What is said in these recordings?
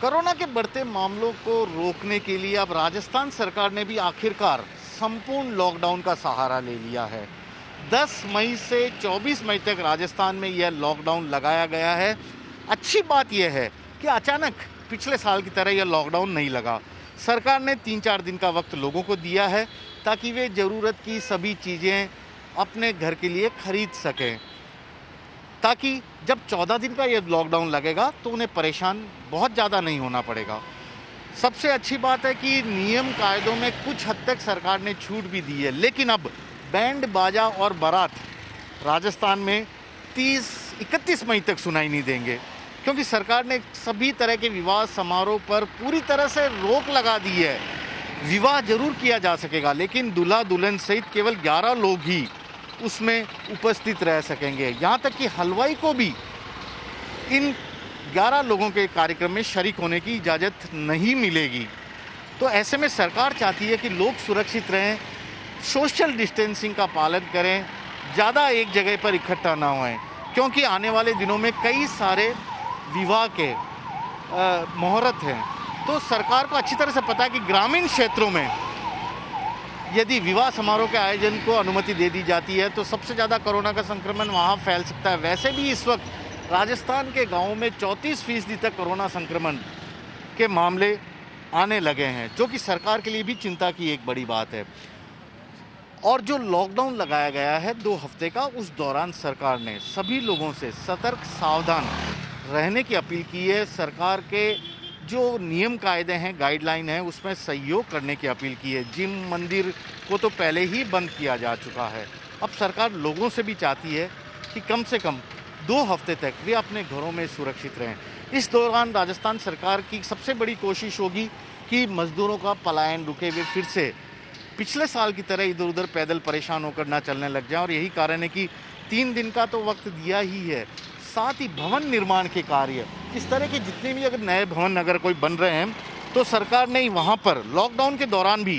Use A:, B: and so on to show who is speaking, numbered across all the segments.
A: Corona के बढ़ते मामलों को रोकने के लिए अब राजस्थान सरकार ने भी आखिरकार संपूर्ण लॉकडाउन का सहारा ले लिया है। 10 मई से 24 मई तक राजस्थान में यह लॉकडाउन लगाया गया है। अच्छी बात यह है कि अचानक पिछले साल की तरह यह लॉकडाउन नहीं लगा। सरकार ने तीन चार दिन का वक्त लोगों को दिया है ताकि वे ज़रूरत की सभी चीज़ें अपने घर के लिए खरीद सकें। ताकि जब चौदह दिन का ये लॉकडाउन लगेगा तो उन्हें परेशान बहुत ज़्यादा नहीं होना पड़ेगा। सबसे अच्छी बात है कि नियम कायदों में कुछ हद तक सरकार ने छूट भी दी है, लेकिन अब बैंड बाजा और बारात राजस्थान में 30 31 मई तक सुनाई नहीं देंगे, क्योंकि सरकार ने सभी तरह के विवाह समारोह पर पूरी तरह से रोक लगा दी है। विवाह ज़रूर किया जा सकेगा, लेकिन दूल्हा दुल्हन सहित केवल 11 लोग ही उसमें उपस्थित रह सकेंगे। यहाँ तक कि हलवाई को भी इन 11 लोगों के कार्यक्रम में शरीक होने की इजाज़त नहीं मिलेगी। तो ऐसे में सरकार चाहती है कि लोग सुरक्षित रहें, सोशल डिस्टेंसिंग का पालन करें, ज़्यादा एक जगह पर इकट्ठा ना होएँ, क्योंकि आने वाले दिनों में कई सारे विवाह के मुहूर्त हैं। तो सरकार को अच्छी तरह से पता है कि ग्रामीण क्षेत्रों में यदि विवाह समारोह के आयोजन को अनुमति दे दी जाती है तो सबसे ज़्यादा कोरोना का संक्रमण वहाँ फैल सकता है। वैसे भी इस वक्त राजस्थान के गाँव में चौंतीस फ़ीसदी तक कोरोना संक्रमण के मामले आने लगे हैं, जो कि सरकार के लिए भी चिंता की एक बड़ी बात है। और जो लॉकडाउन लगाया गया है दो हफ़्ते का, उस दौरान सरकार ने सभी लोगों से सतर्क सावधान रहने की अपील की है। सरकार के जो नियम कायदे हैं गाइडलाइन है, उसमें सहयोग करने की अपील की है। जिम मंदिर को तो पहले ही बंद किया जा चुका है। अब सरकार लोगों से भी चाहती है कि कम से कम दो हफ़्ते तक वे अपने घरों में सुरक्षित रहें। इस दौरान राजस्थान सरकार की सबसे बड़ी कोशिश होगी कि मजदूरों का पलायन रुके हुए फिर से पिछले साल की तरह इधर उधर पैदल परेशान होकर ना चलने लग जाए और यही कारण है कि तीन दिन का तो वक्त दिया ही है। साथ ही भवन निर्माण के कार्य इस तरह के जितने भी अगर नए भवन अगर कोई बन रहे हैं तो सरकार ने वहाँ पर लॉकडाउन के दौरान भी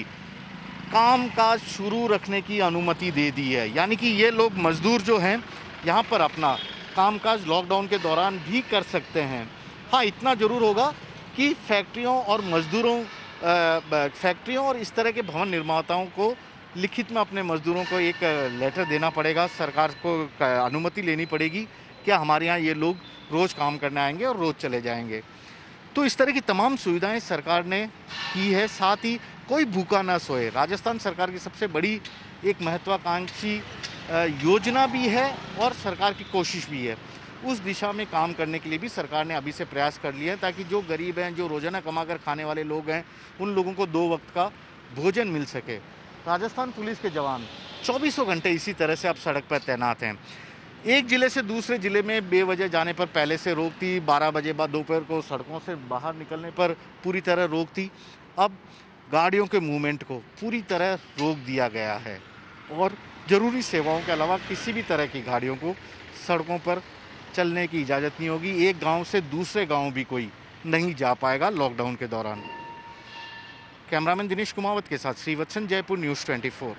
A: काम काज शुरू रखने की अनुमति दे दी है। यानी कि ये लोग मजदूर जो हैं, यहाँ पर अपना कामकाज लॉकडाउन के दौरान भी कर सकते हैं। हाँ इतना ज़रूर होगा कि फैक्ट्रियों और मजदूरों फैक्ट्रियों और इस तरह के भवन निर्माताओं को लिखित में अपने मजदूरों को एक लेटर देना पड़ेगा। सरकार को अनुमति लेनी पड़ेगी। क्या हमारे यहाँ ये लोग रोज़ काम करने आएँगे और रोज़ चले जाएँगे? तो इस तरह की तमाम सुविधाएँ सरकार ने की है, साथ ही कोई भूखा ना सोए। राजस्थान सरकार की सबसे बड़ी एक महत्वाकांक्षी योजना भी है और सरकार की कोशिश भी है। उस दिशा में काम करने के लिए भी सरकार ने अभी से प्रयास कर लिया है, ताकि जो गरीब हैं, जो रोज़ाना कमा कर खाने वाले लोग हैं, उन लोगों को दो वक्त का भोजन मिल सके। राजस्थान पुलिस के जवान, चौबीसों घंटे इसी तरह से अब सड़क पर तैनात हैं। एक ज़िले से दूसरे ज़िले में बेवजह जाने पर पहले से रोक थी। बारह बजे बाद दोपहर को सड़कों से बाहर निकलने पर पूरी तरह रोक थी। अब गाड़ियों के मूवमेंट को पूरी तरह रोक दिया गया है और ज़रूरी सेवाओं के अलावा किसी भी तरह की गाड़ियों को सड़कों पर चलने की इजाज़त नहीं होगी। एक गाँव से दूसरे गाँव भी कोई नहीं जा पाएगा लॉकडाउन के दौरान। कैमरामैन दिनेश कुमावत के साथ श्रीवत्सन, जयपुर न्यूज़ 24